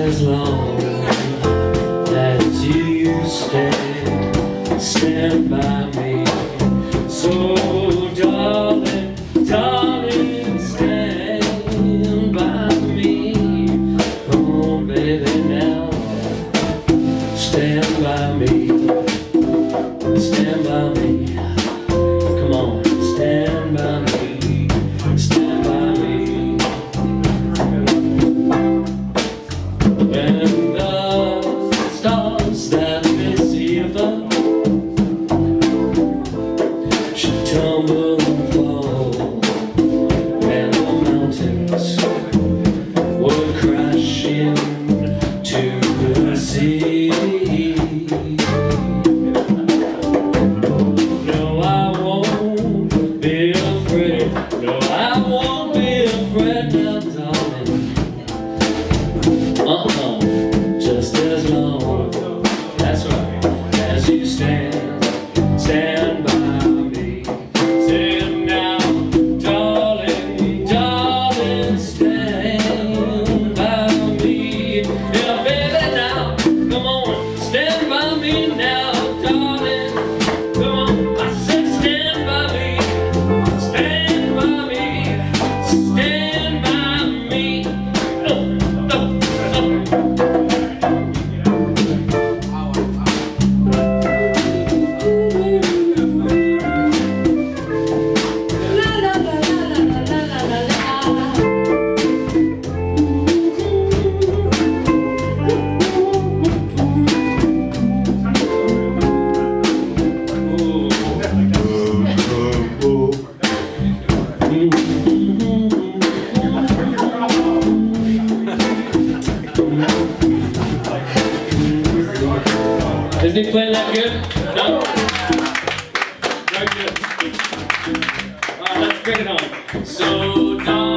as long as you stand, stand by me. So, darling, darling, stand by me. Come on, baby, now, stand by me, stand by me. you. ¡Vamos! Is he playing that good? No? Very good. All right, let's bring it on. So, Don.